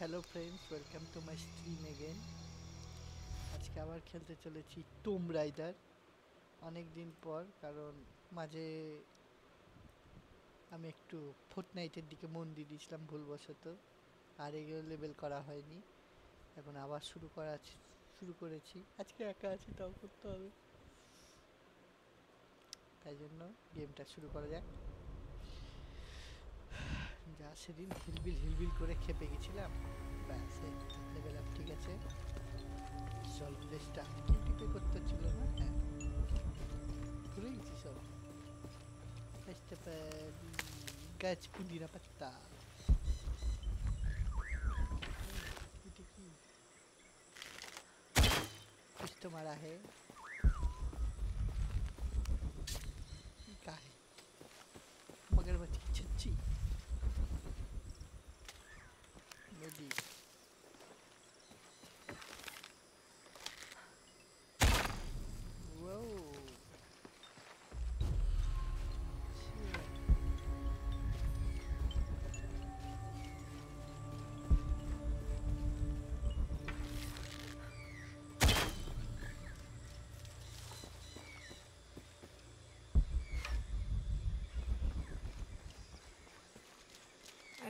Hello friends welcome to my stream again আজকে আবার খেলতে চলেছি টুম রাইডার অনেক দিন পর, কারণ মাঝে আমি একটু ফোর্টনাইটের দিকে মন দিয়ে দিয়েছিলাম ভুলবশত। আর এগুলো লেবেল করা হয়নি। এখন আবার শুরু করা শুরু করেছি। আজকে একা আছি, তাও করতে হবে। তাই জন্য গেমটা শুরু করা যাক। যা সেদিন হিলবিল হিলবিল করে খেপে গেছিলাম ব্যাস লেভেল আপ ঠিক আছে জল প্লেসটা টিপে করতে ছিল না হ্যাঁ ভুলে গেছি সব আসতে পারি গাছ পুদিনা পাত্তা এটা কি कुछ तो मारा है I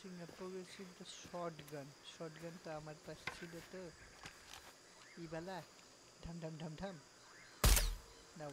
launching a progressive shotgun shotgun था हमारे पास सीधे तो ये वाला धम धम धम धम now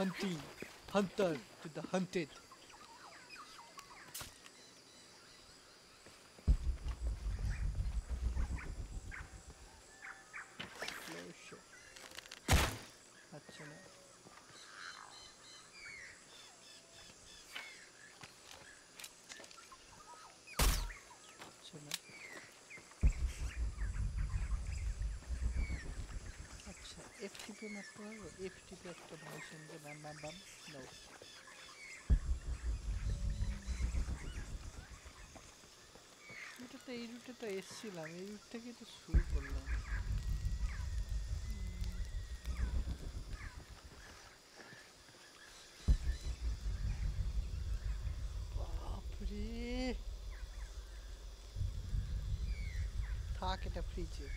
hunting, hunter to the hunted. F টিপে মারতে পারবো যে বাম বাম বাম নাও এটা তো এই রুটে তো এসছিলাম, এই রুট থেকেই তো শুরু করলাম। বাপরে! থাক, এটা ফ্রিজে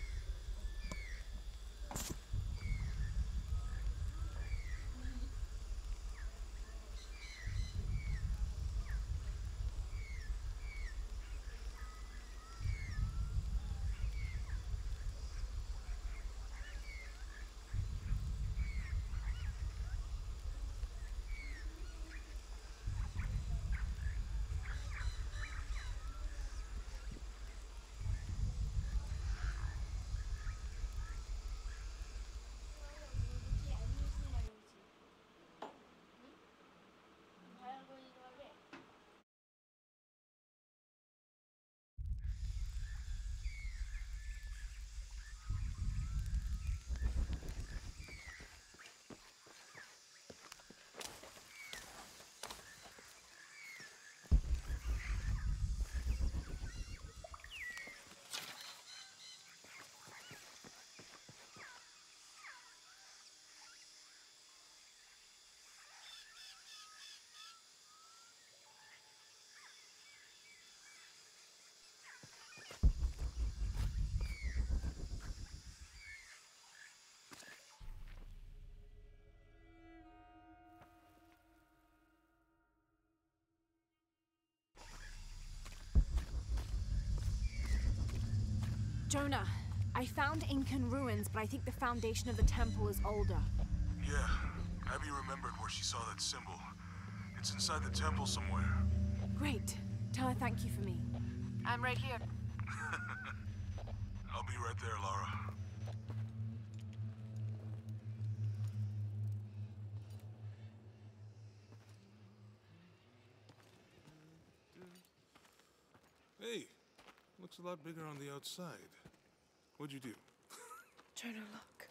Jonah, I found Incan ruins, but I think the foundation of the temple is older. Yeah, Abby remembered where she saw that symbol. It's inside the temple somewhere. Great. Tell her thank you for me. I'm right here. I'll be right there, Lara. Hey, looks a lot bigger on the outside. What'd you do? Jonah, look.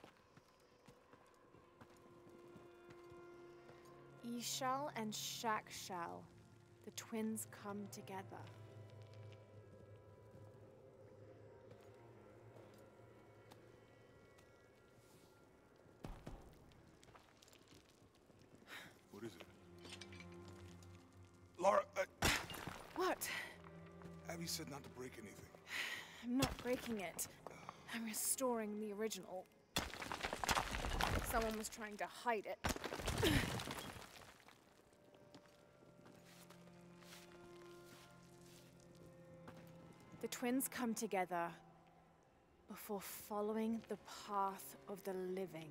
Ishal and Shakshal. The twins come together. What is it? Lara, I, uh, What? Abby said not to break anything. I'm not breaking it. I'm restoring the original. Someone was trying to hide it. the twins come together before following the path of the living.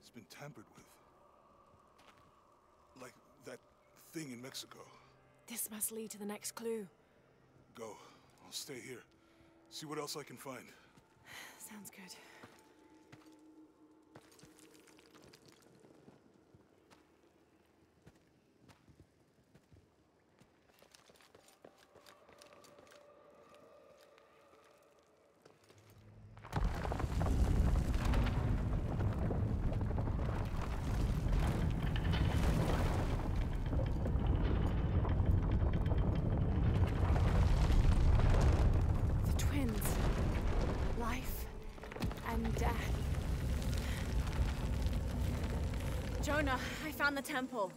It's been tampered with. Like that thing in Mexico. This must lead to the next clue. Go. I'll stay here. See what else I can find. Sounds good. The twins. Life and death. Jonah, I found the temple.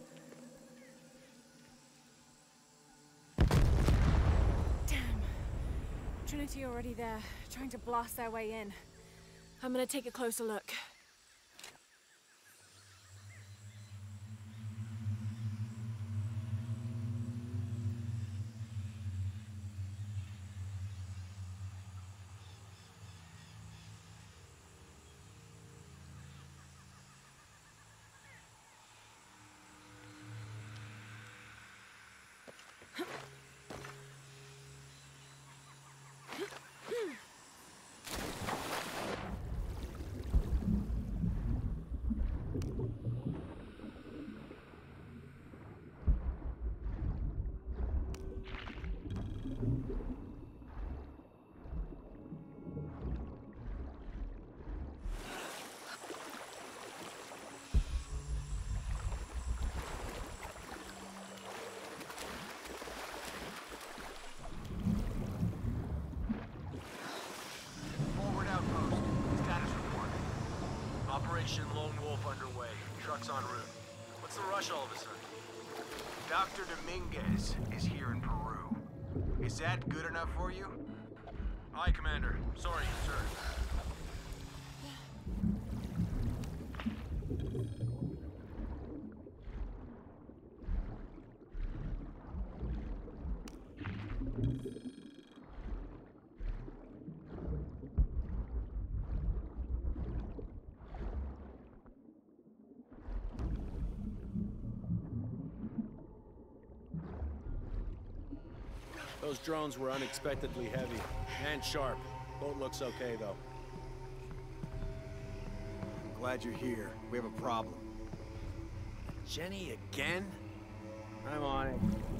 Damn. Trinity already there, trying to blast their way in. I'm gonna take a closer look. Forward outpost. Status report. Operation Lone Wolf underway. Trucks en route. What's the rush all of a sudden? Dr. Dominguez is here in Peru. Is that good enough for you? Aye, Commander. Sorry, sir. Those drones were unexpectedly heavy and sharp. Boat looks okay, though. I'm glad you're here. We have a problem. Jenny again? I'm on it.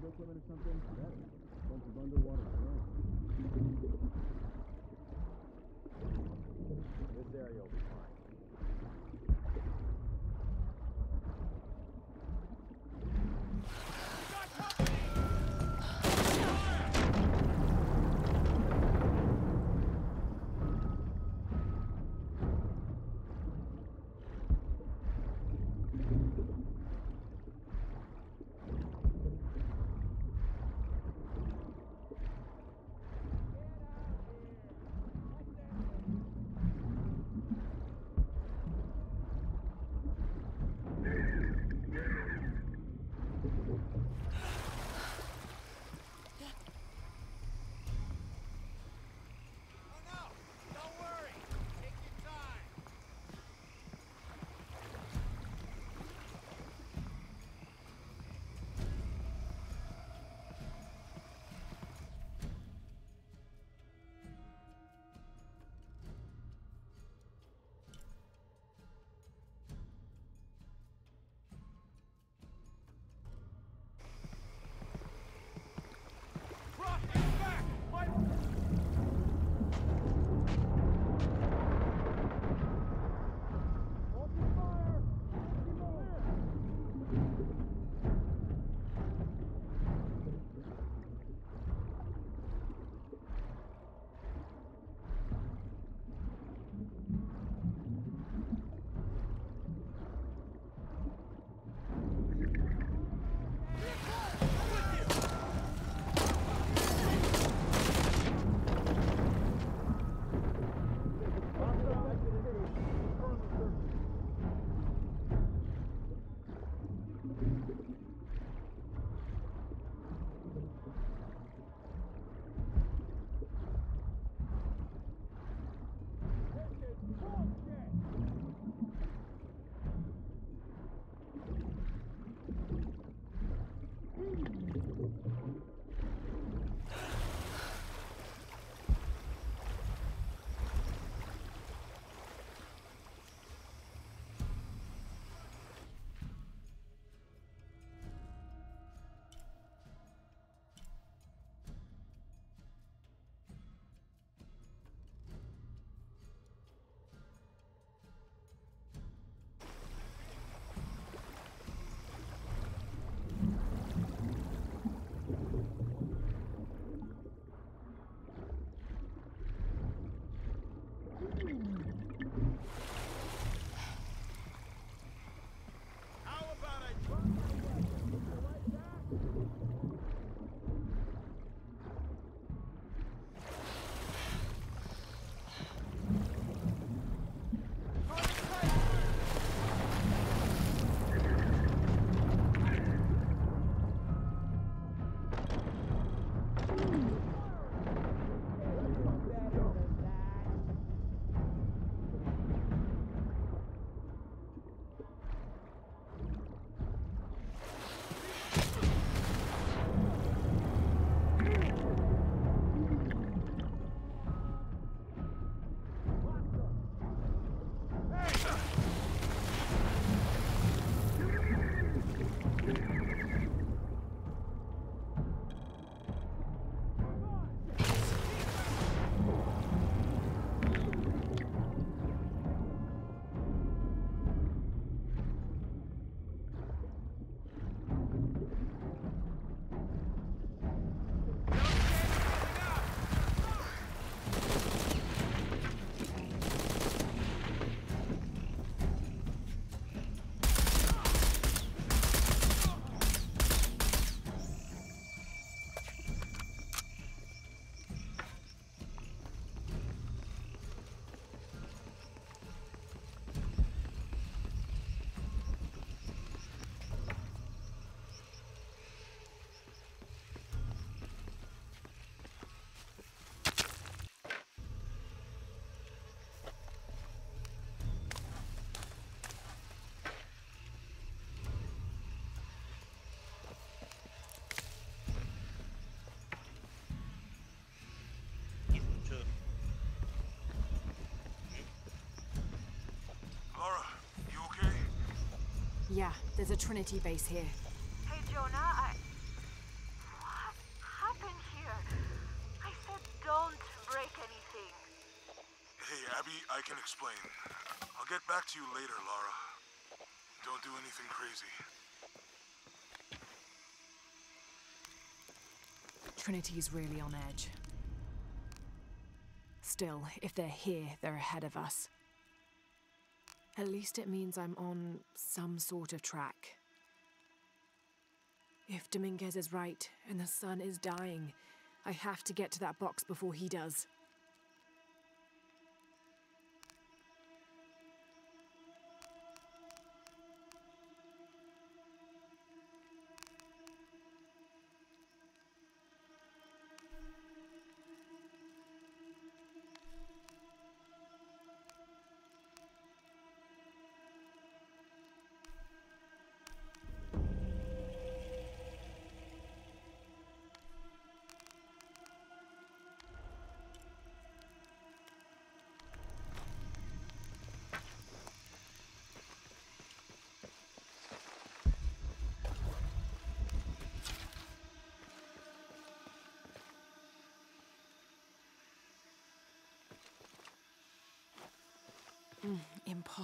This area will be fine. Yeah, there's a Trinity base here. Hey, Jonah, I. What happened here? I said don't break anything. Hey, Abby, I can explain. I'll get back to you later, Lara. Don't do anything crazy. Trinity's really on edge. Still, if they're here, they're ahead of us. At least it means I'm on some sort of track. If Dominguez is right and the sun is dying, I have to get to that box before he does.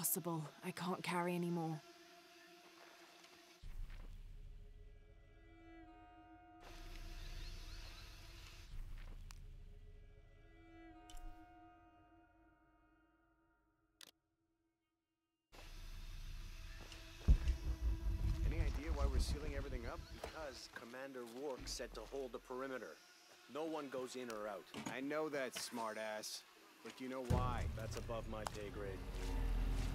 Impossible. I can't carry any more. Any idea why we're sealing everything up? Because Commander Rourke said to hold the perimeter. No one goes in or out. I know that, smartass. But do you know why? That's above my pay grade.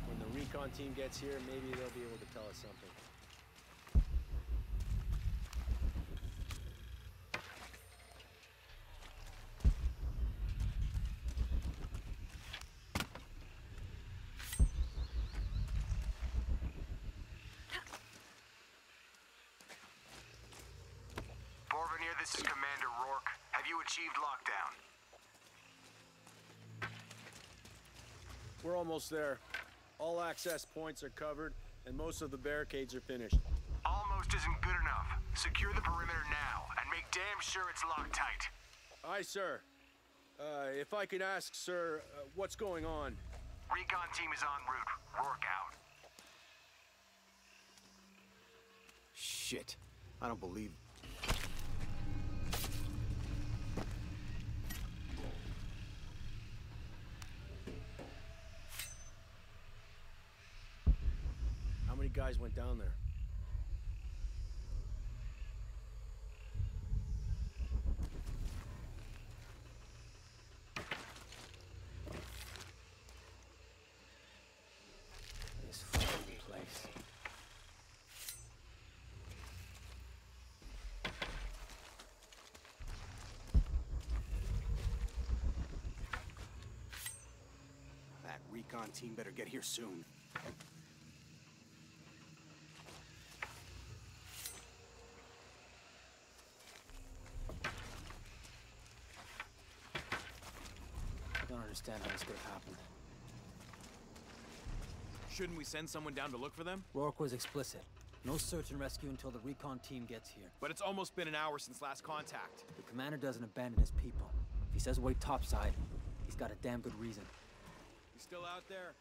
When the recon team gets here, maybe they'll be able to tell us something. Porvenir, this is Commander Rourke. Have you achieved lockdown? We're almost there. All access points are covered, and most of the barricades are finished. Almost isn't good enough. Secure the perimeter now, and make damn sure it's locked tight. Aye, sir. Uh, if I could ask, sir, uh, what's going on? Recon team is en route. Rourke out. Shit. I don't believe. Guys went down there? This fucking place. That recon team better get here soon. I don't understand how this could have happened. Shouldn't we send someone down to look for them? Rourke was explicit. No search and rescue until the recon team gets here. But it's almost been an hour since last contact. The commander doesn't abandon his people. If he says wait topside, he's got a damn good reason. You still out there?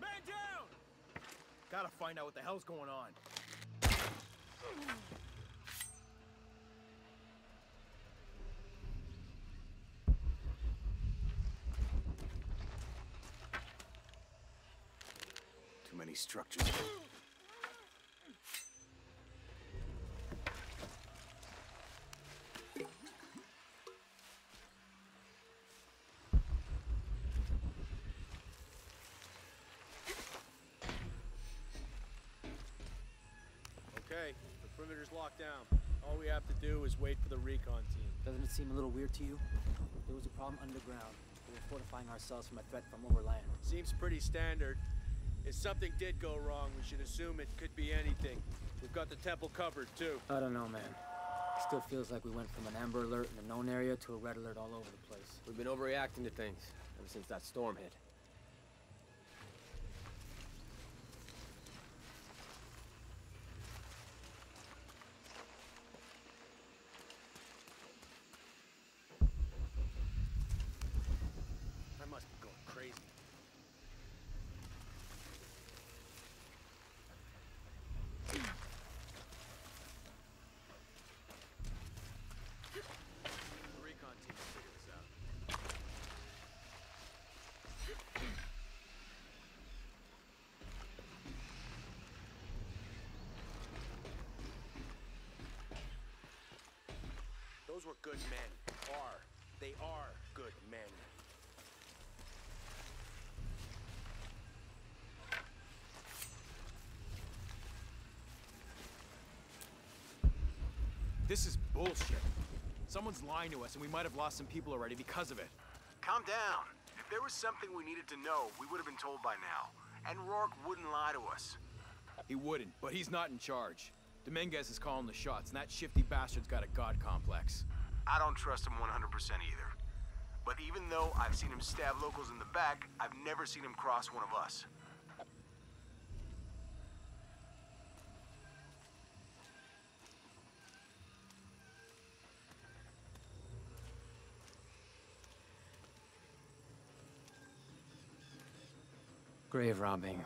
Man down! Gotta find out what the hell's going on. Too many structures. Okay, the locked down. All we have to do is wait for the recon team. Doesn't it seem a little weird to you? There was a problem underground. We were fortifying ourselves from a threat from overland. Seems pretty standard. If something did go wrong, we should assume it could be anything. We've got the temple covered, too. I don't know, man. It still feels like we went from an amber alert in a known area to a red alert all over the place. We've been overreacting to things ever since that storm hit. I must be going crazy. The recon team will figure this out. Those were good men. Are. They are good men. This is bullshit. Someone's lying to us, and we might have lost some people already because of it. Calm down. If there was something we needed to know, we would have been told by now. And Rourke wouldn't lie to us. He wouldn't, but he's not in charge. Dominguez is calling the shots, and that shifty bastard's got a god complex. I don't trust him 100% either. But even though I've seen him stab locals in the back, I've never seen him cross one of us. Grave robbing.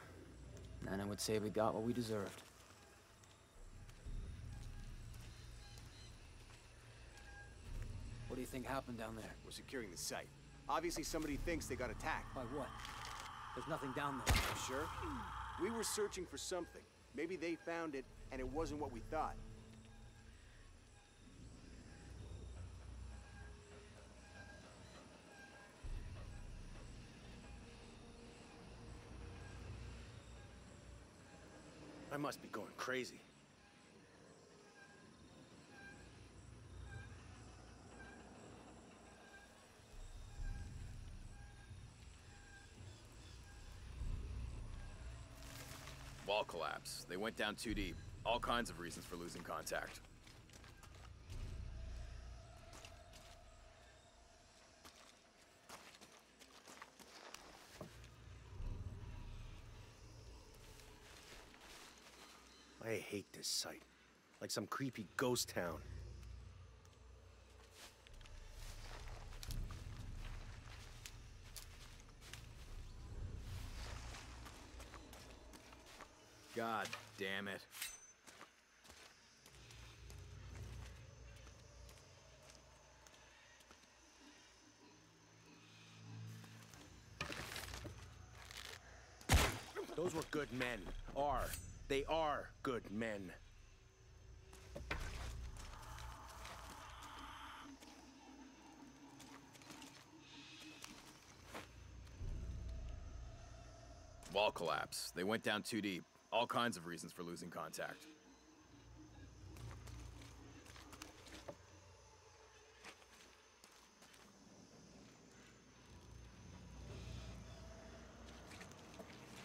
Nana would say we got what we deserved. Think happened down there? We're securing the site. Obviously somebody thinks they got attacked. By what? There's nothing down there. You sure? We were searching for something. Maybe they found it, and it wasn't what we thought. I must be going crazy. Wall collapse. They went down too deep. All kinds of reasons for losing contact. I hate this site. Like some creepy ghost town. God damn it. Those were good men. Are. They are good men. Wall collapse. They went down too deep. All kinds of reasons for losing contact.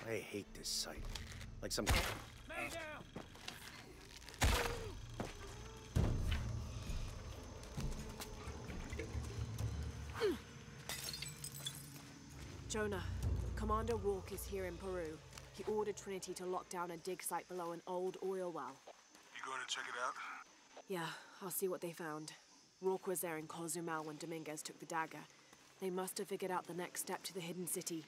I hate this site. Like some... Man! Jonah, Commander Rourke is here in Peru. He ordered Trinity to lock down a dig site below an old oil well. You going to check it out? Yeah, I'll see what they found. Rourke was there in Cozumel when Dominguez took the dagger. They must have figured out the next step to the hidden city.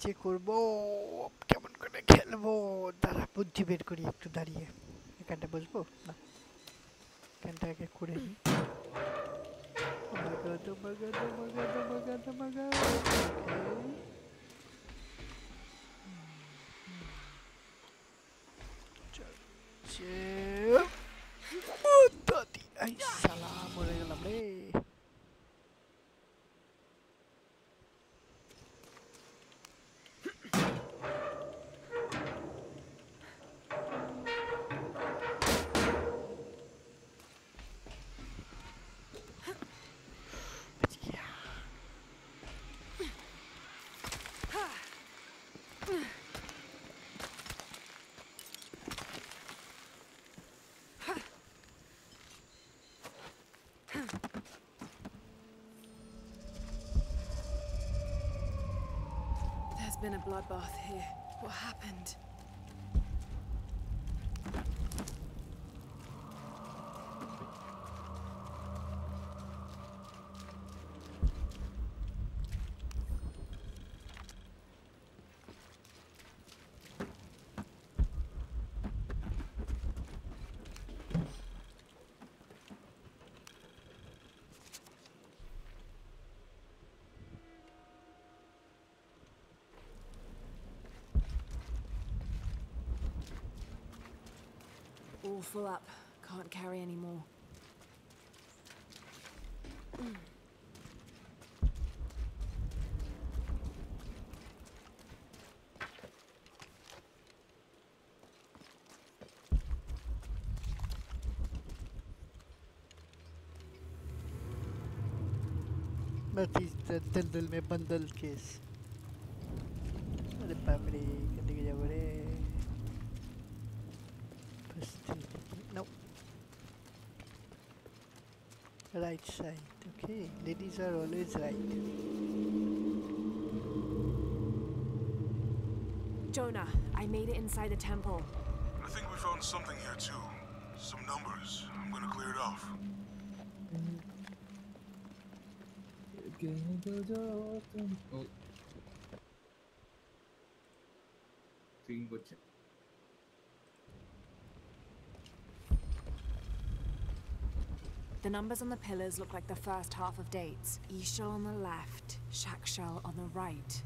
যে করব, কেমন করে খেলব? দাঁড়া, বুদ্ধি বের করি একটু দাঁড়িয়ে। এখানটা বসবো? না। এখানটা আগে করে নিই দাদি রে। Been a bloodbath here. What happened? All full up. Can't carry any more. मत इस दलदल में बंदल केस अरे बाप रे right side. Okay ladies are always right. Jonah I made it inside the temple. I think we found something here too. Some numbers. I'm gonna clear it off. Oh. The numbers on the pillars look like the first half of dates. Ix Chel on the left, Chak Chel on the right.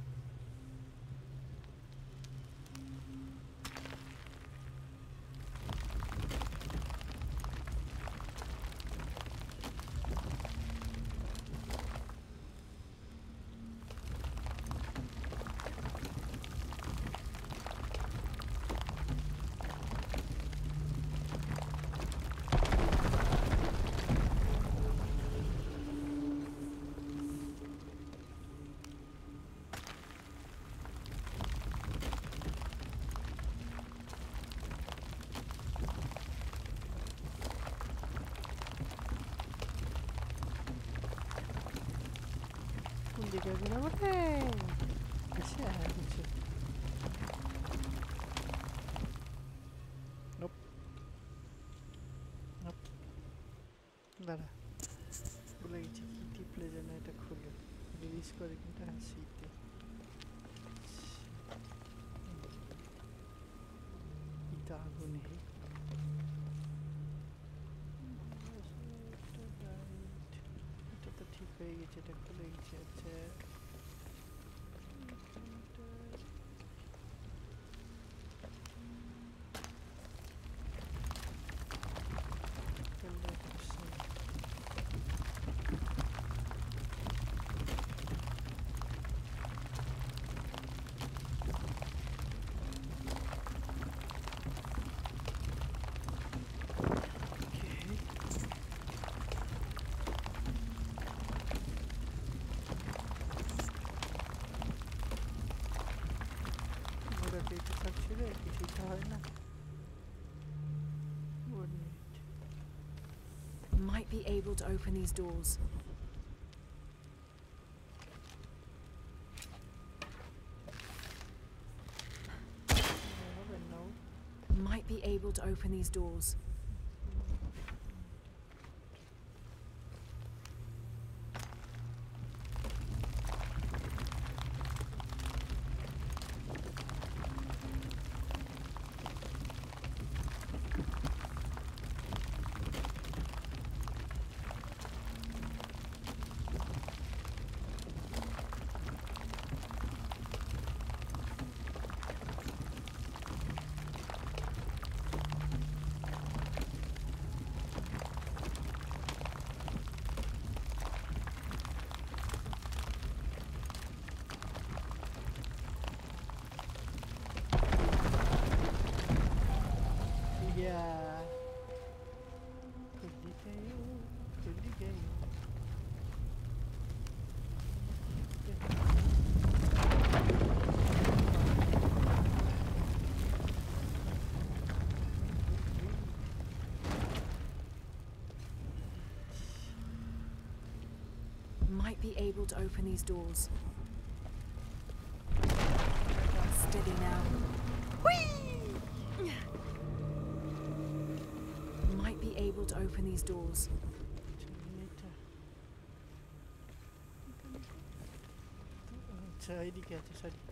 Buraya geçecek, buraya geçecek. Be able to open these doors. Might be able to open these doors. be able to open these doors. Steady now. Whee! Might be able to open these doors. Saya dikasih tadi.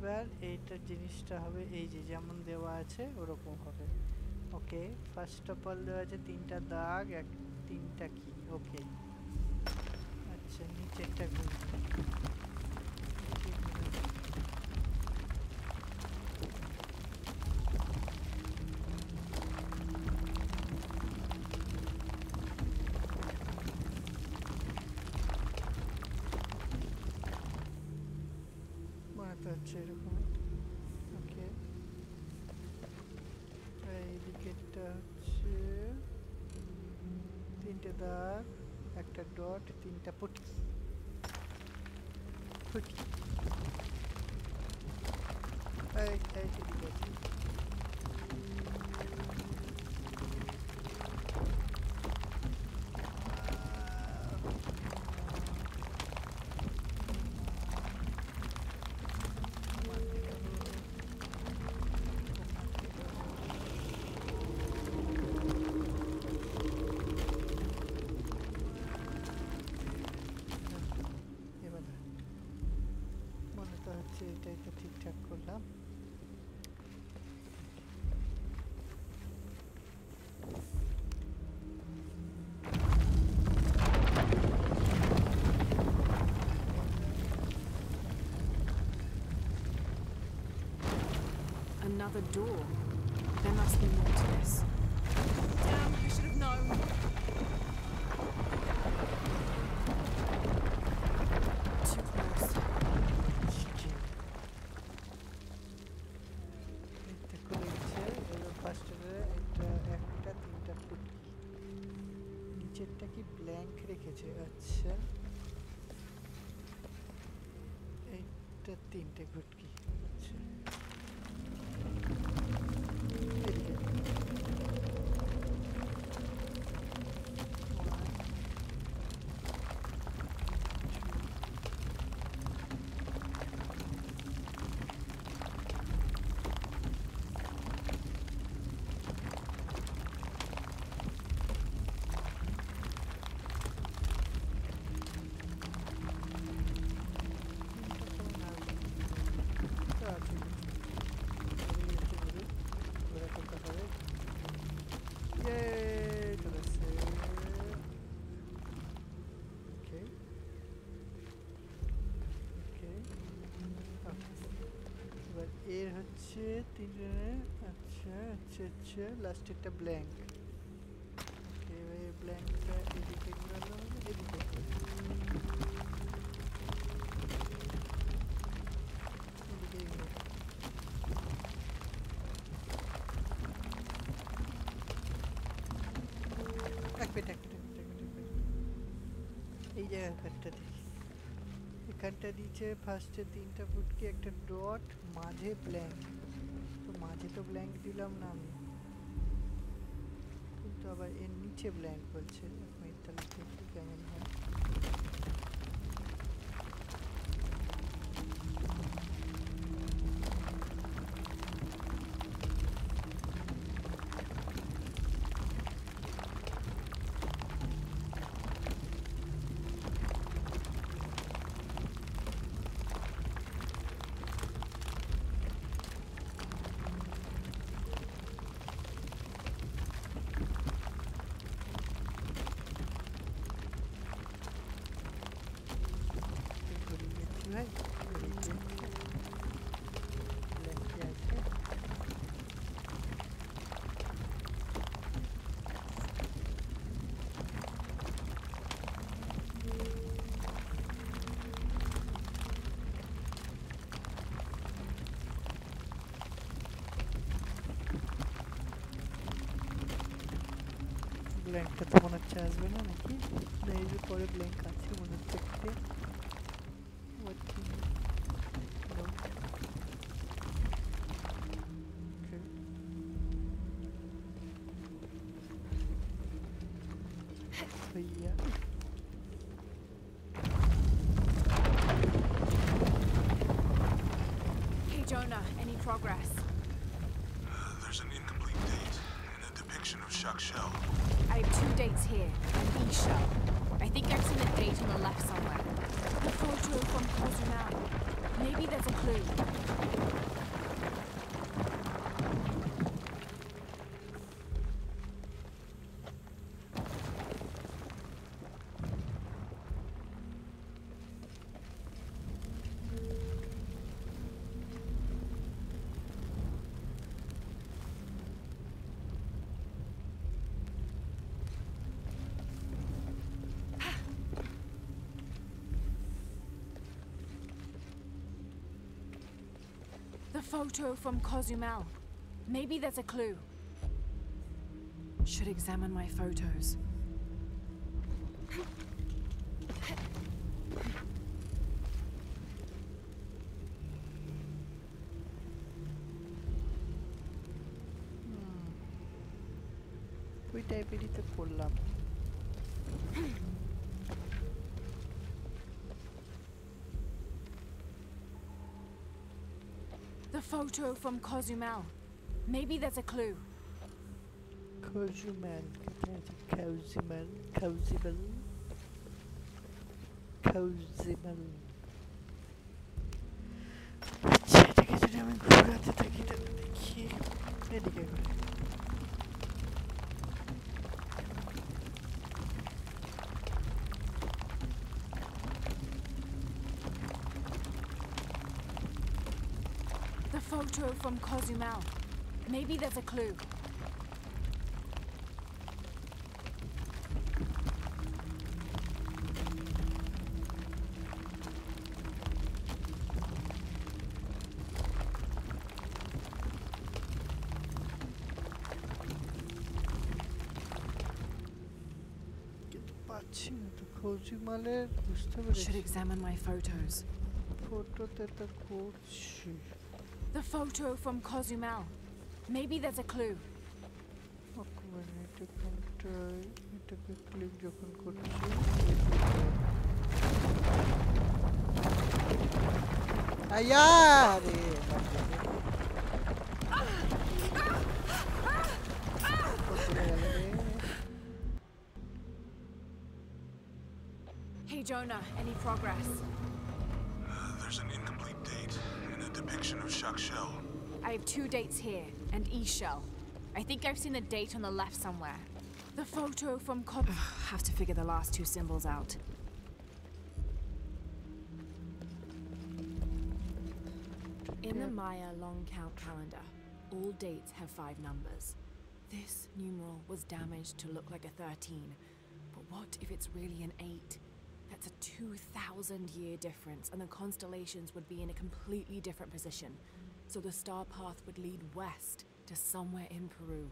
Sorry এইটা জিনিসটা হবে, এই যে যেমন দেওয়া আছে ওরকম হবে। ওকে ফার্স্ট অফ অল দেওয়া আছে তিনটা দাগ, এক, তিনটা কি? ওকে। আচ্ছা নিচেরটা ঘুরবে দাগ একটা ডট তিনটা পুটি পুটি এই এই ঠিক আছে Another door. There must be more to this. Damn, you should have known. Too close. ফার্স্টে একটা তিনটা ফুটি নিচেরটা কি ব্ল্যাঙ্ক রেখেছে আচ্ছা এইটা তিনটে ঘুটকি আচ্ছা আচ্ছা আচ্ছা লাস্টেরটা ব্ল্যাঙ্ক এবার ব্ল্যাঙ্কটা এদিকে গেল এদিকে এদিকে গেল এক মিনিট এক মিনিট এক মিনিট, এক মিনিট, এক মিনিট। এই জায়গাটা দেখি এখানটা দিচ্ছে ফার্স্টে তিনটা ফুটকি একটা ডট মাঝে ব্ল্যাঙ্ক তো মাঝে তো ব্ল্যাঙ্ক দিলাম না আমি Çevlen polçe, metal çevlen. ব্ল্যাঙ্কটা তো মনে হচ্ছে আসবে না নাকি না এই যে পরে ব্ল্যাঙ্ক আছে মনে হচ্ছে Progress. Uh, there's an incomplete date and a depiction of Chak Chel. I have two dates here, and Ix Chel. I think I've seen a date on the left somewhere. The photo from Cozumel. Maybe there's a clue. Photo from Cozumel. Maybe there's a clue. Should examine my photos. Pluto from Cozumel. Maybe there's a clue. Cozumel, Cozumel, Cozumel, Cozumel. photo from Cozumel. Maybe there's a clue. Should examine my photos. Photo that the coach. The photo from Cozumel. Maybe there's a clue. Hey Jonah, any progress? Uh, there's an incomplete date depiction of Chak Chel. I have two dates here, and Ix Chel. I think I've seen the date on the left somewhere. The photo from Cob- Have to figure the last two symbols out. In the Maya long count calendar, all dates have five numbers. This numeral was damaged to look like a 13, but what if it's really an 8? That's a 2,000 year difference, and the constellations would be in a completely different position. So the star path would lead west to somewhere in Peru.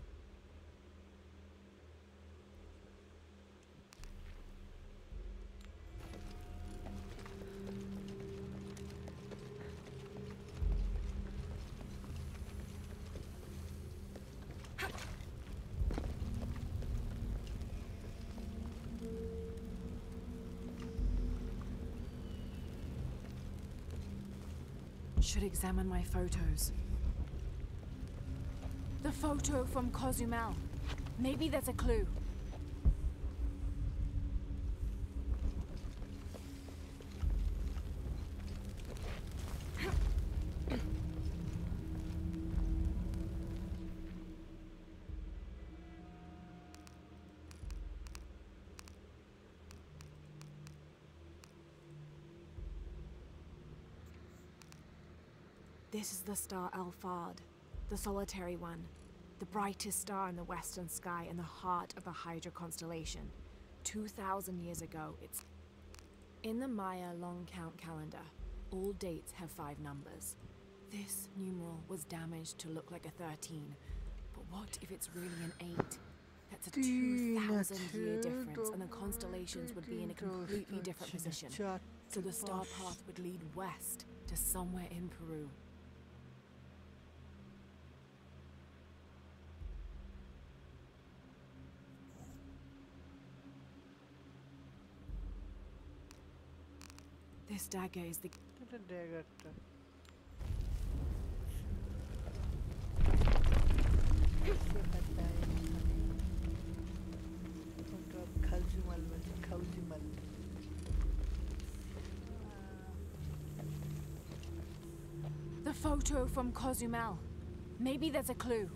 Should examine my photos. The photo from Cozumel. Maybe there's a clue. the star Alfard, the solitary one, the brightest star in the western sky in the heart of the Hydra constellation. 2,000 years ago, it's in the Maya long count calendar. All dates have five numbers. This numeral was damaged to look like a 13, but what if it's really an 8? That's a 2,000 year difference, and the constellations would be in a completely different position. So the star path would lead west to somewhere in Peru. This dagger is the এটা ড্যাগারটা খালজিমাল বলছে খাউজিমাল the photo from Cozumel. Maybe there's a clue.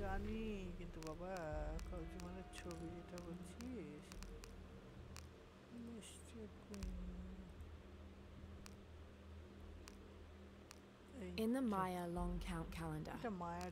জানি কিন্তু বাবা খাউজিমালের ছবি যেটা বলছিস In the Maya long count calendar. The Maya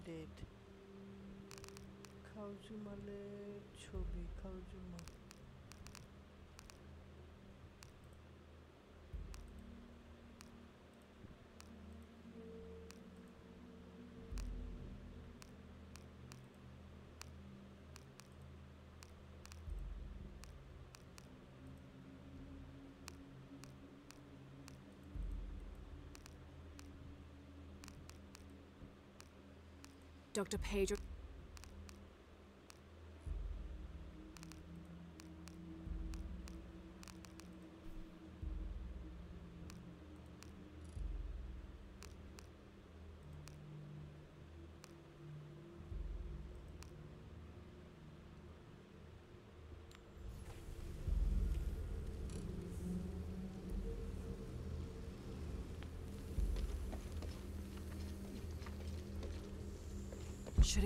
Dr. Pedro. Should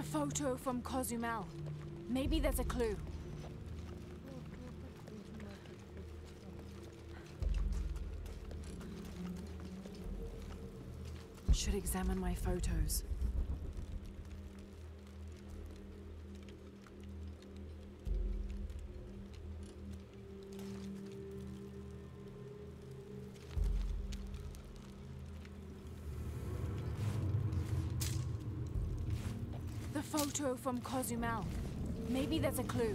The photo from Cozumel. Maybe there's a clue. Should examine my photos. From Cozumel. Maybe there's a clue.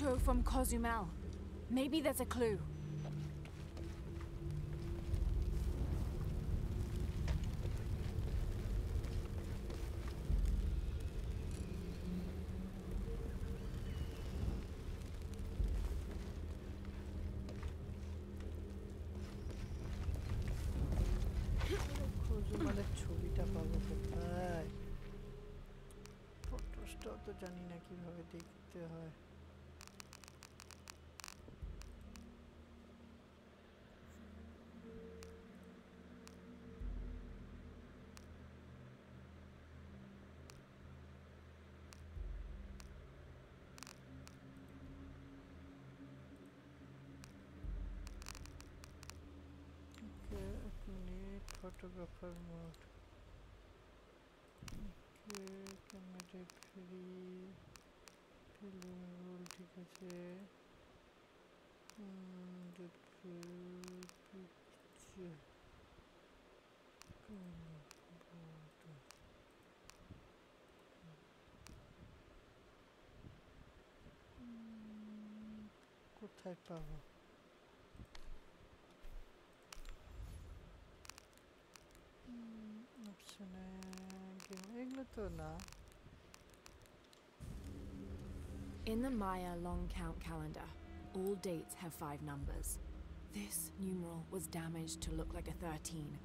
Photo from Cozumel. Maybe there's a clue. photographer mode okay camera free film roll ঠিক আছে picture কোথায় পাবো In the Maya long count calendar, all dates have five numbers. This numeral was damaged to look like a 13,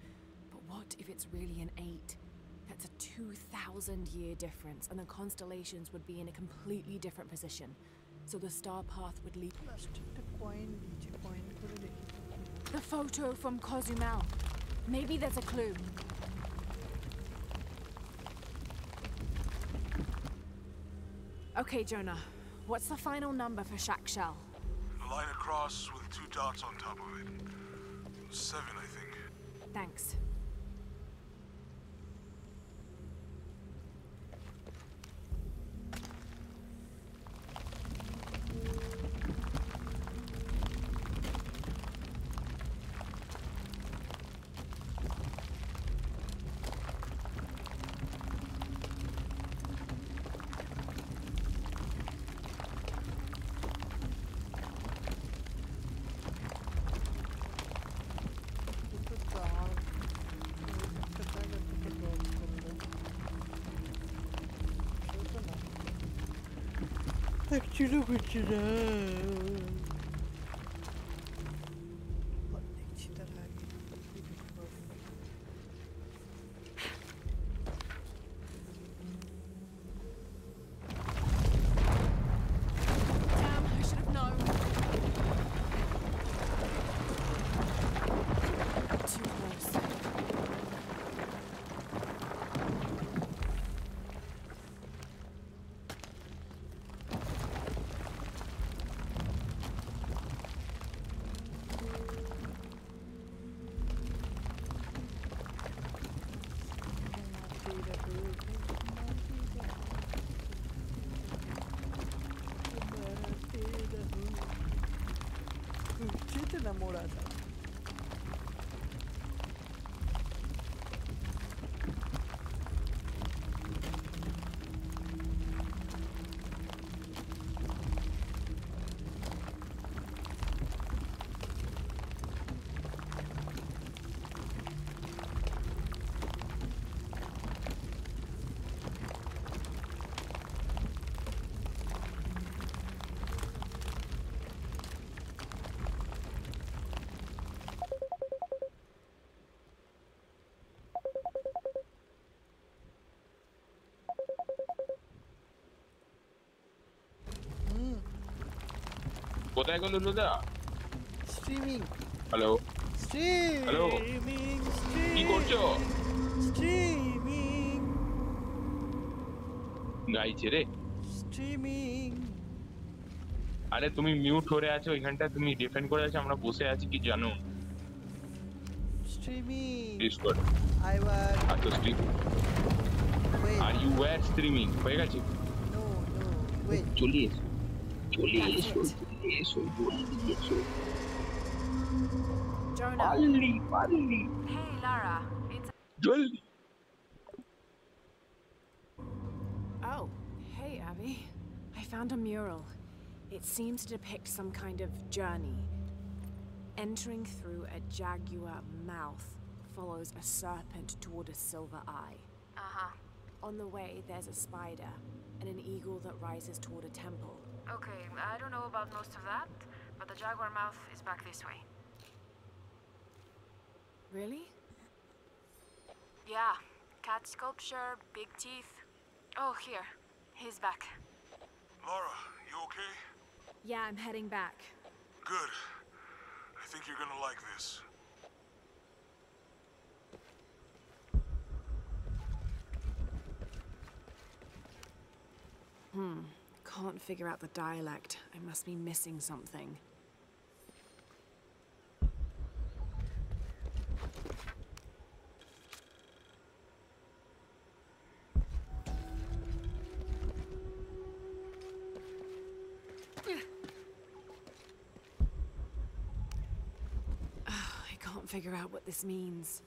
but what if it's really an 8? That's a 2,000 year difference, and the constellations would be in a completely different position. So the star path would lead. The photo from Cozumel. Maybe there's a clue. Okay, Jonah. What's the final number for Chak Chel? A line across with two dots on top of it. Seven, I think. Thanks. 去了会吃人。मोड़ आता কোথায় গেল Luda streaming hello hello কি করছ? Streaming গাইছে রে। Streaming আরে তুমি mute করে আছো ওইখানটা তুমি ডিফেন্ড করে আছো আমরা বসে আছি কি জানো? স্ট্রিমিং ডিসকর্ড আই ওয়ার তো stream are you were streaming হয়ে গেছে? নো নো ওয়েট চলে এসো। চলে এসো। eso, Hey, Lara. Oh, hey, Abby. I found a mural. It seems to depict some kind of journey. Entering through a jaguar mouth follows a serpent toward a silver eye. Uh-huh. On the way, there's a spider and an eagle that rises toward a temple. Okay, I don't know about most of that, but the jaguar mouth is back this way. Really? Yeah, cat sculpture, big teeth. Oh, here. He's back. Lara, you okay? Yeah, I'm heading back. Good. I think you're gonna like this. Hmm. I can't figure out the dialect. I must be missing something. Ah, I can't figure out what this means.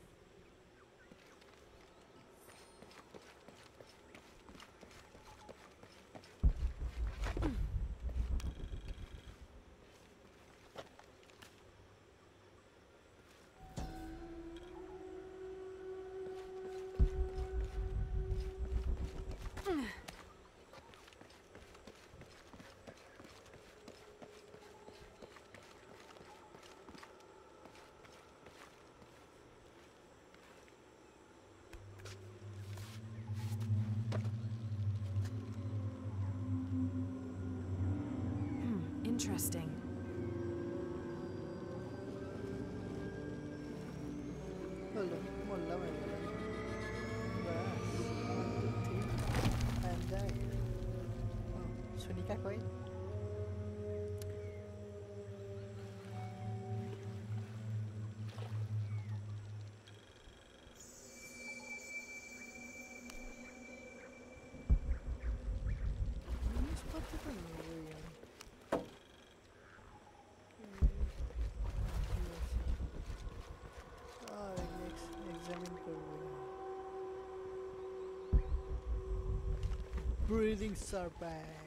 Everything's so bad.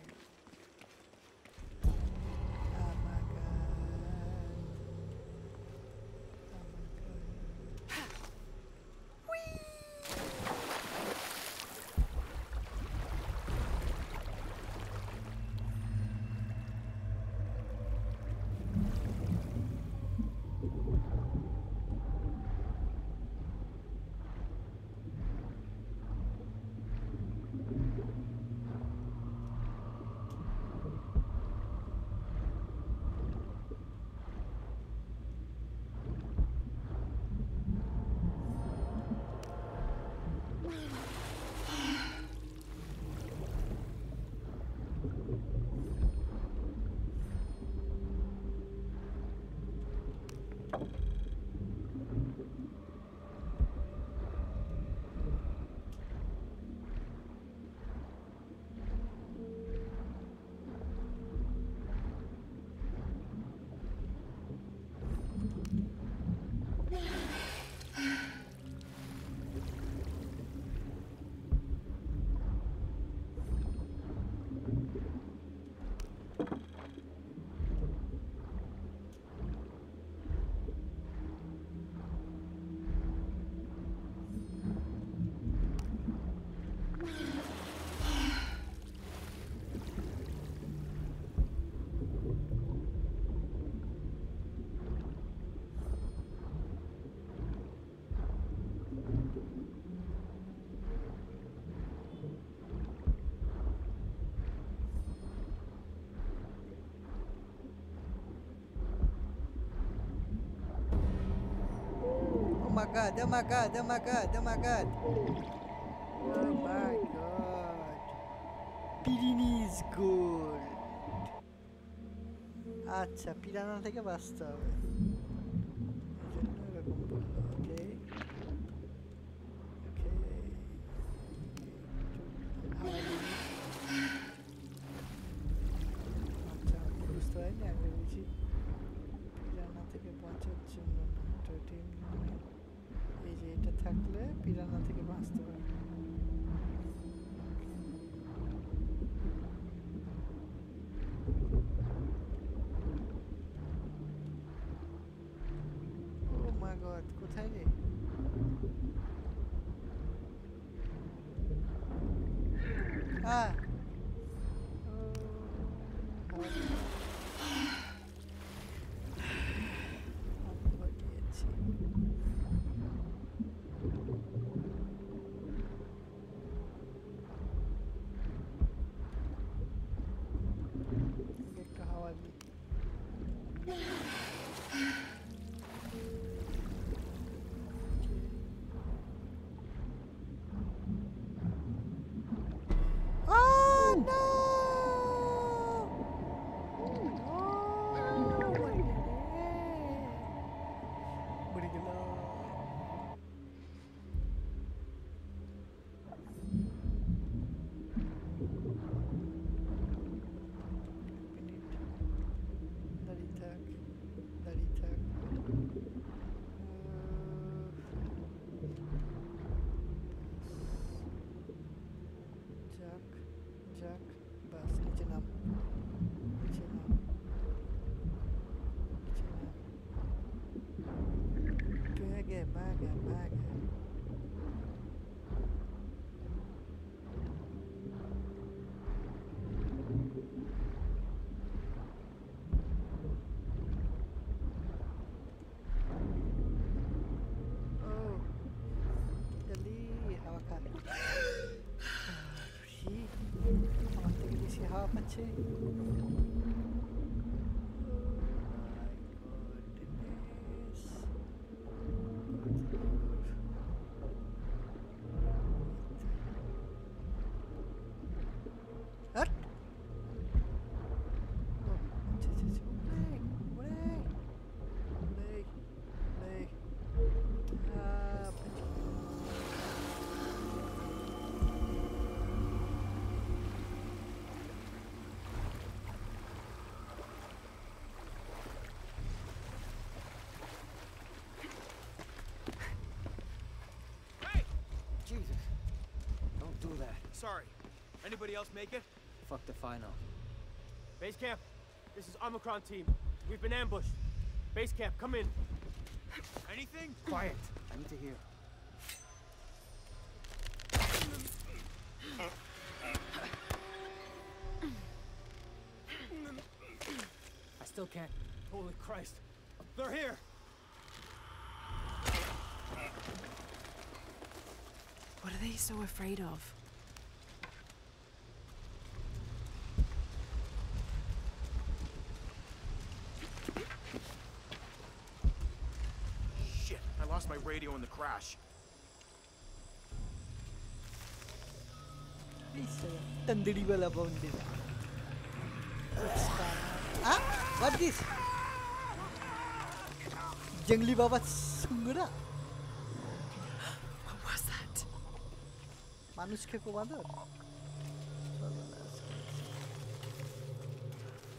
my god, oh my god, oh my god, oh my god. Oh my god. Pirin is piranha não tem que বাঁচতে velho. too. Sorry. Anybody else make it? Fuck the final. Base camp, this is Omicron team. We've been ambushed. Base camp, come in. Anything? Quiet. I need to hear. I still can't. Holy Christ. They're here. What are are they so afraid of? Shit, I lost my radio in the crash. Tandiri wala bound. Ah, what this? Jungli babat sungura. মানুষ খেকো বাঁদর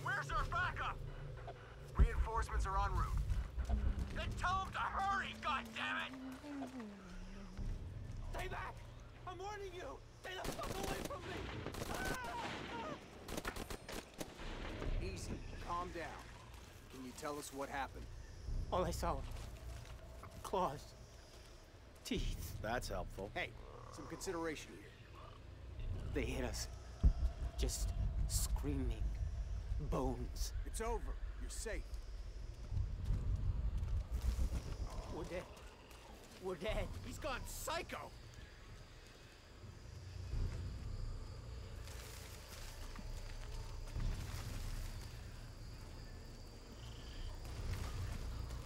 Where's our backup? Reinforcements are en route. Then tell them to hurry, goddammit! Stay back! I'm warning you! Stay the fuck away from me! Easy. Calm down. Can you tell us what happened? All I saw claws, teeth. That's helpful. Hey, some consideration here. They hit us. Just screaming. Bones. It's over. You're safe. We're dead. We're dead. He's gone psycho!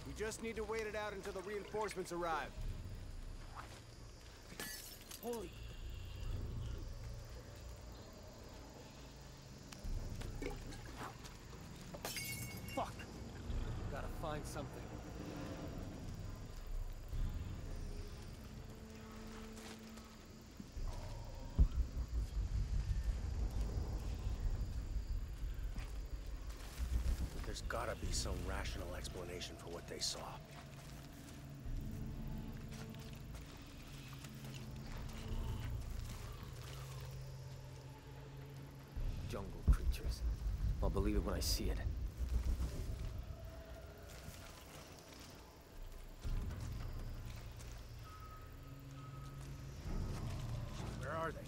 We just need to wait it out until the reinforcements arrive. Holy. Fuck. Gotta find something. There's gotta be some rational explanation for what they saw. I'll believe it when I see it. Where are they?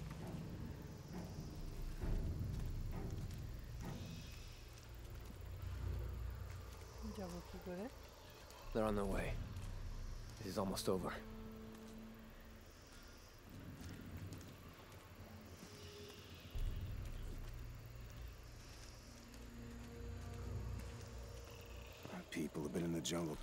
They're on their way. This is almost over.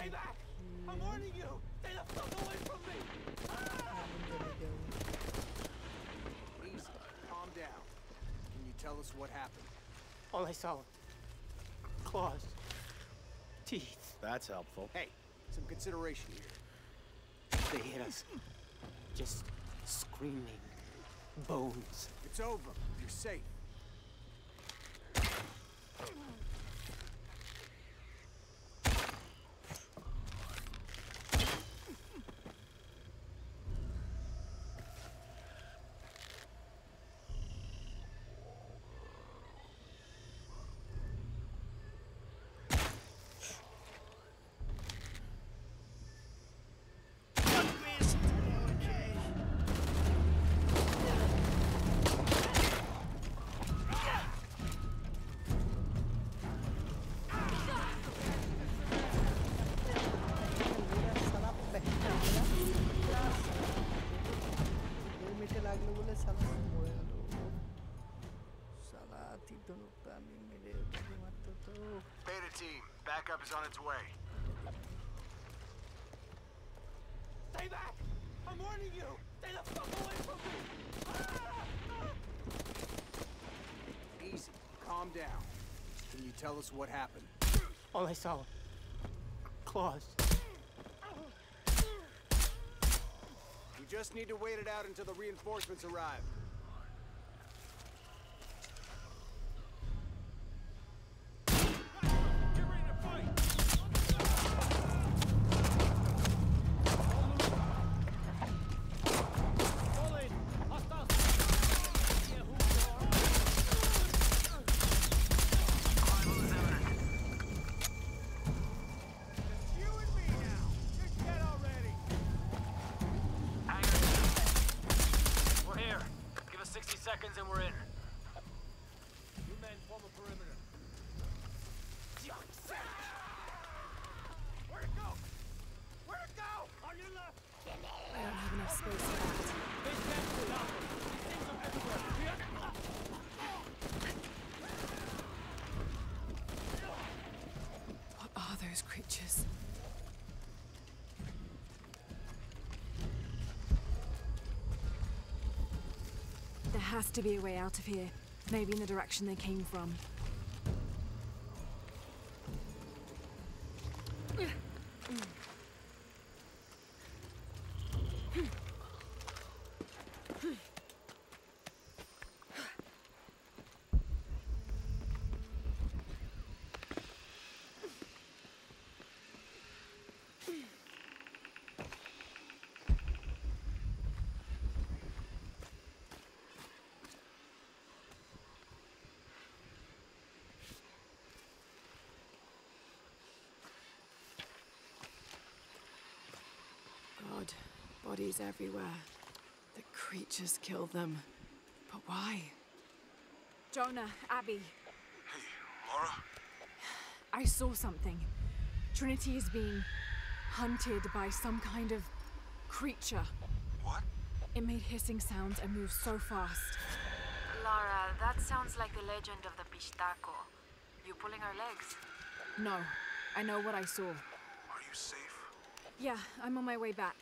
Stay back! I'm warning you! Stay the fuck away from me! Easy. Calm down. Can you tell us what happened? All I saw claws, teeth. That's helpful. Hey, some consideration here. They hit us. Just screaming. Bones. It's over. You're safe. Pickup is on its way. Stay back! I'm warning you! Stay the fuck away from me! Ah! Easy. Calm down. Can you tell us what happened? All I saw... claws. We just need to wait it out until the reinforcements arrive. Creatures? There has to be a way out of here. Maybe in the direction they came from. God, bodies everywhere. The creatures kill them. But why? Jonah, Abby, Laura? I saw something. Trinity is being hunted by some kind of creature. What? It made hissing sounds and moved so fast. Lara, that sounds like the legend of the Pistaco. You pulling our legs? No, I know what I saw. Are you safe? Yeah, I'm on my way back.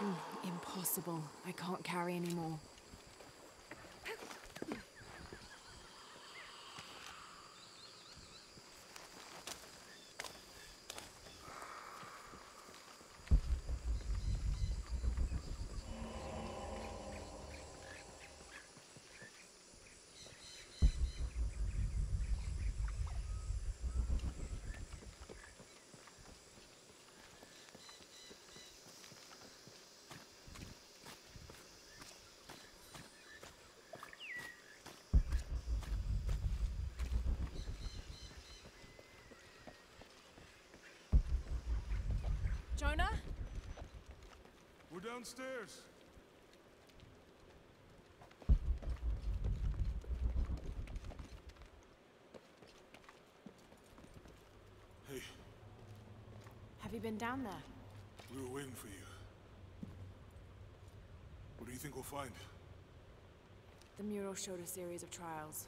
Mm, Impossible. I can't carry anymore. Jonah? We're downstairs. Hey, Have you been down there? we were waiting for you. What do you think we'll find? The mural showed a series of trials.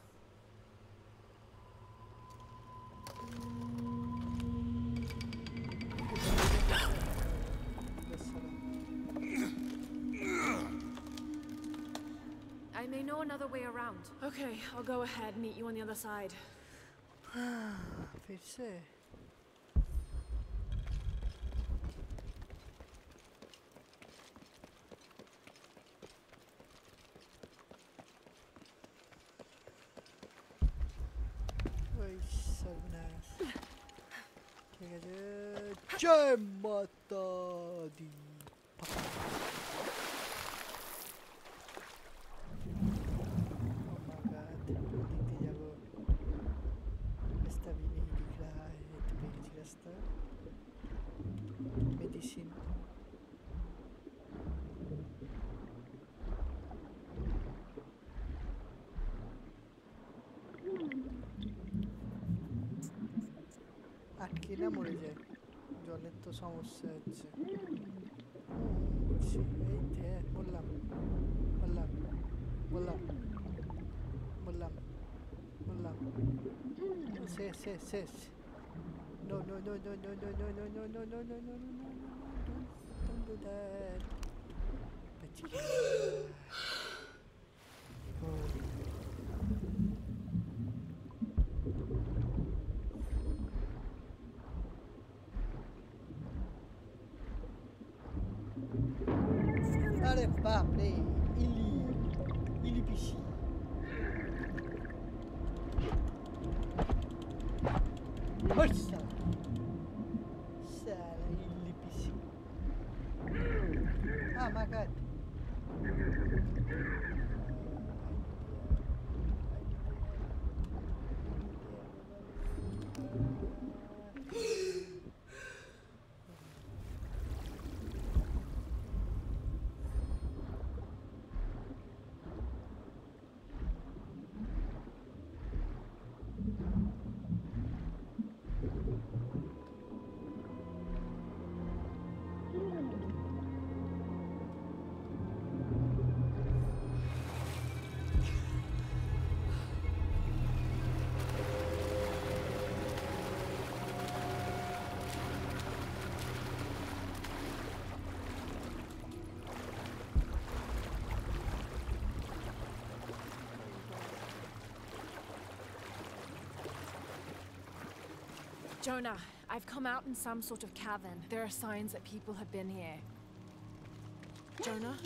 around. Okay, I'll go ahead and meet you on the other side. 50. sete. Oito, dez. Olá. Olá. Olá. Olá. Olá. Se, se, se. No, no, no, no, no, no, no, no, no, no, no, no, no, no. Don't, don't do that. But you n'arrive pas à appeler Ili, Ili Pichi. Jonah, I've come out in some sort of cavern. There are signs that people have been here. Jonah?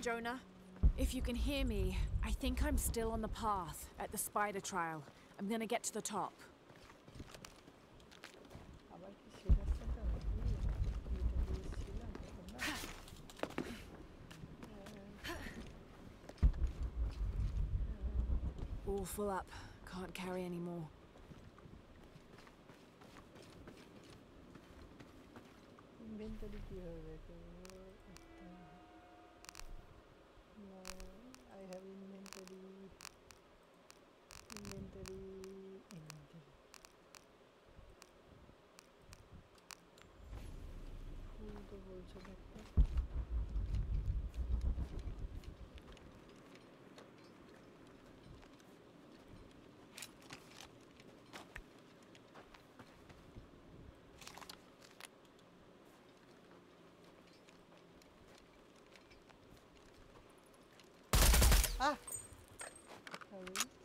Jonah, if you can hear me, I think I'm still on the path at the spider trial. I'm gonna get to the top. All full up. Can't carry any more. 그걸 적었고 아! 아니.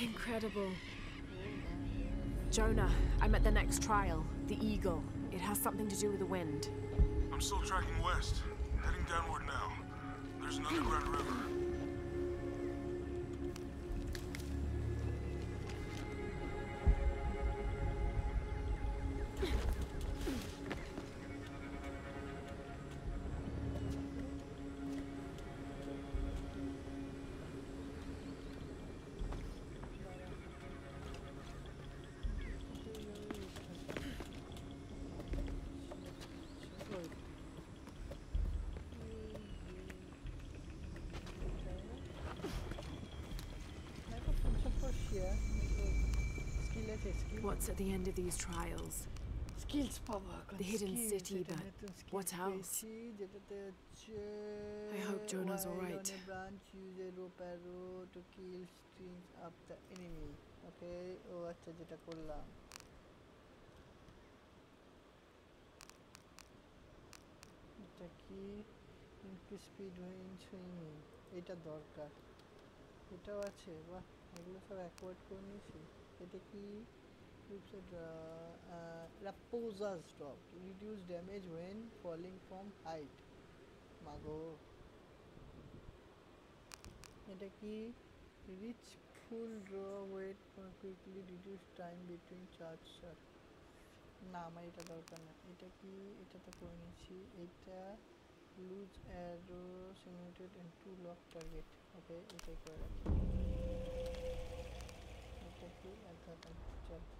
Incredible. Jonah, I'm at the next trial, the Eagle. It has something to do with the wind. I'm still tracking west, heading downward now. There's an underground river. What's at the end of these trials? Skills পাবো এখন The hidden skills, city, এটা but নতুন skills what else? পেয়েছি, যেটাতে হচ্ছে I hope Jonah's all right. branch use a rope arrow to kill strings up the enemy okay ও আচ্ছা যেটা করলাম এটা কি ইনক্রিজ স্পিড ইন সুইমিং এটা দরকার এটাও আছে বাহ এগুলো সব অ্যাকোয়ার্ড করে নিয়েছি এটা কি রাপোজাস drop reduce damage when falling from height মাগো। এটা কি? Reach full draw weight quickly reduce time between charge shot না, আমার এটা দরকার না। এটা কি? এটা তো করে নিয়েছি এটা loose arrow simulated and to lock target okay এটাই করে রাখি। এটা কি? আচ্ছা চল। Oh my